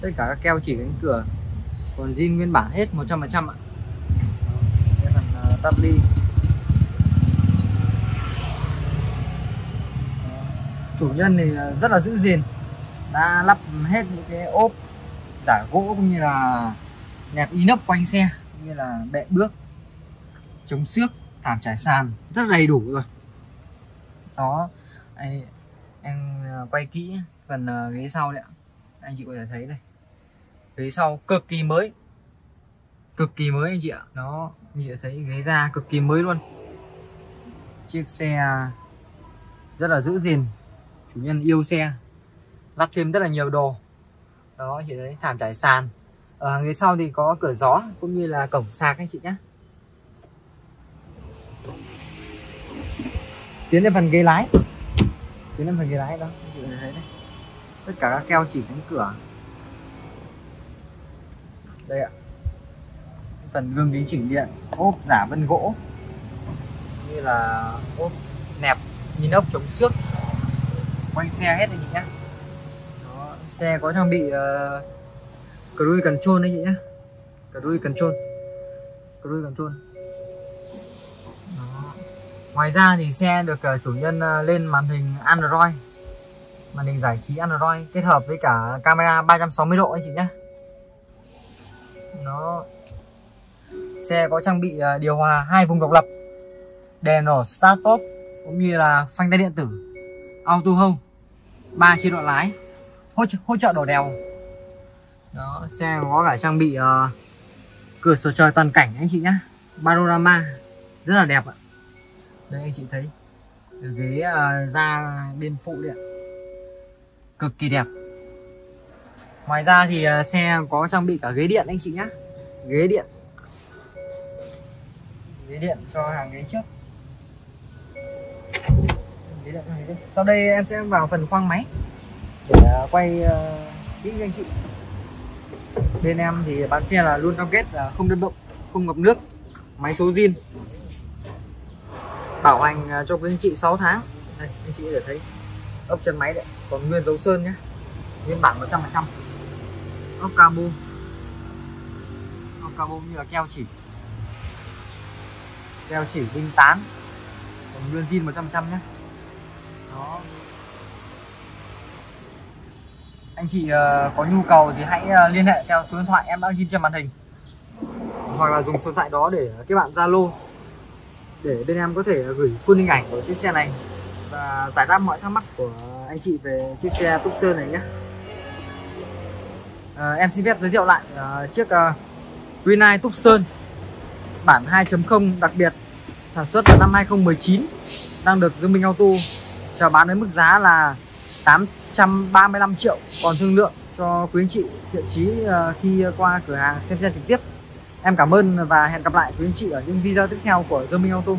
tất cả các keo chỉ cánh cửa. Còn zin nguyên bản hết 100% ạ. Cái phần à, uh, tắp ly. Chủ nhân thì à, rất là giữ gìn. Đã lắp hết những cái ốp giả gỗ cũng như là nẹp inox quanh xe cũng như là bệ bước chống xước thảm trải sàn rất đầy đủ rồi. Đó. Anh em à, quay kỹ phần ghế sau đấy ạ. Anh chị có thể thấy này ghế sau, cực kỳ mới. Cực kỳ mới anh chị ạ. Nó, anh thấy ghế da cực kỳ mới luôn. Chiếc xe à, rất là giữ gìn. Chủ nhân yêu xe. Lắp thêm rất là nhiều đồ. Đó chị thấy, thảm trải sàn. Ở hàng ghế sau thì có cửa gió cũng như là cổng sạc anh chị nhé tiến lên phần ghế lái. Tiến lên phần ghế lái đó, anh chị thấy đấy. Tất cả các keo chỉ cánh cửa đây ạ. Phần gương kính chỉnh điện ốp giả vân gỗ. Như là ốp nẹp inox chống xước. Quanh xe hết anh chị nhé Đó, xe có trang bị uh, cruise control đấy chị nhé cruise control. Cruise control. Đó. ngoài ra thì xe được uh, chủ nhân uh, lên màn hình Android. Màn hình giải trí Android kết hợp với cả camera 360 độ anh chị nhé nó xe có trang bị à, điều hòa hai vùng độc lập đèn đỏ start stop cũng như là phanh tay điện tử auto home ba chế độ lái hỗ trợ, hỗ trợ đổ đèo. Đó xe có cả trang bị uh, cửa sổ trời toàn cảnh anh chị nhá. Panorama rất là đẹp ạ. Đây anh chị thấy ghế uh, da bên phụ đấy ạ cực kỳ đẹp ngoài ra thì à, xe có trang bị cả ghế điện anh chị nhé ghế điện. Ghế điện cho hàng ghế trước. Sau đây em sẽ vào phần khoang máy để à, quay à, kỹ cho anh chị. Bên em thì bán xe là luôn cam kết là không đơn động không ngập nước, máy số zin. Bảo hành cho quý anh chị 6 tháng. Đây, anh chị có thể thấy ốc chân máy đấy. Còn nguyên dấu sơn nhé nguyên bản 100% ốc carbon ốc carbon như là keo chỉ. Keo chỉ đinh tán. Còn nguyên zin 100 phần trăm nhé. Đó. Anh chị ờ, có nhu cầu thì hãy ờ, liên hệ theo số điện thoại em đã ghi trên màn hình. Hoặc là dùng số điện thoại đó để các bạn zalo. Để bên em có thể gửi full hình ảnh của chiếc xe này và giải đáp mọi thắc mắc của anh chị về chiếc xe Tucson này nhé à, em xin phép giới thiệu lại uh, chiếc à, uh, Green Tucson bản 2.0 đặc biệt sản xuất vào năm 2019 đang được Dương Minh Auto chào bán với mức giá là 835 triệu còn thương lượng cho quý anh chị thiện chí à, khi qua cửa hàng xem xe trực tiếp. Em cảm ơn và hẹn gặp lại quý anh chị ở những video tiếp theo của Dương Minh Auto.